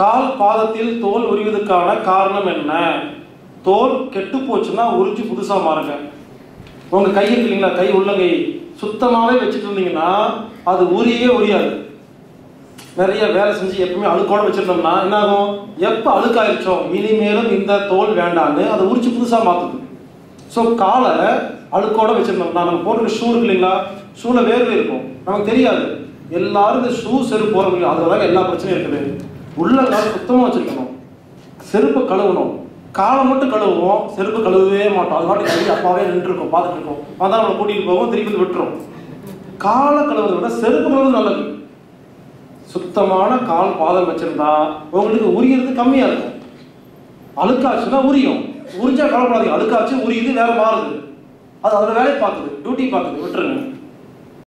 கால் பாதத்தில் தோல் உரிவதற்கான காரணம் என்ன? தோல் கெட்டு போச்சுன்னா உரிச்சு புதுசாக மாறுங்க. உங்கள் கை இல்லைங்களா? கை உள்ளங்கை சுத்தமாவே வச்சுட்டு இருந்தீங்கன்னா அது உரியவே உரியாது. நிறைய வேலை செஞ்சு எப்பவுமே அழுக்கோட வச்சிருந்தோம்னா என்ன ஆகும் எப்போ அழுக்காயிருச்சோ? இனிமேலும் இந்த தோல் வேண்டான்னு அதை உரிச்சு புதுசாக மாற்றுது ஸோ காலை அழுக்கோட வச்சிருந்தோம்னா நம்ம போட்டுருக்க ஷூ இருக்கு இல்லைங்களா? ஷூவில் வேர்வை இருக்கும். நமக்கு தெரியாது. எல்லாரும் இந்த ஷூ செருப்பு போறவங்க அதில் தான் எல்லா பிரச்சனையும் இருக்குது. உள்ளங்கால் சுத்தமாக வச்சிருக்கணும். செருப்பு கழுவணும். காலை மட்டும் கழுவுவோம் செருப்பு கழுவவே மாட்டோம். அது பாட்டு கழுவி அப்பாவே நின்று இருக்கோம் பார்த்துட்டு இருக்கோம். அதான் நம்மளை கூட்டிகிட்டு போவோம் திருப்பி வந்து விட்டுரும். காலை கழுவுறதை விட செருப்பு கழுவுறது நல்லது. சுத்தமான கால் பாதம் வச்சிருந்தா உங்களுக்கு உரியறது கம்மியாக இருக்கும். அழுக்காச்சுன்னா உரியும். உரிஞ்சா கவலைப்படாதீங்க. அழுக்காச்சு உரியுது வேலை மாறுது. அது அதோட வேலையை பார்க்குது. டியூட்டி பார்க்குது. விட்டுருங்க.